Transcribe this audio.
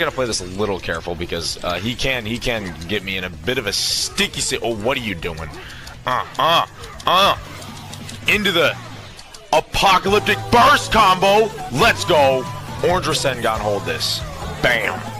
Gotta play this a little careful because uh, he can he can get me in a bit of a sticky sit. Oh, what are you doing? Uh, uh, uh. Into the apocalyptic burst combo. Let's go. Orange Rasengan, hold this. Bam.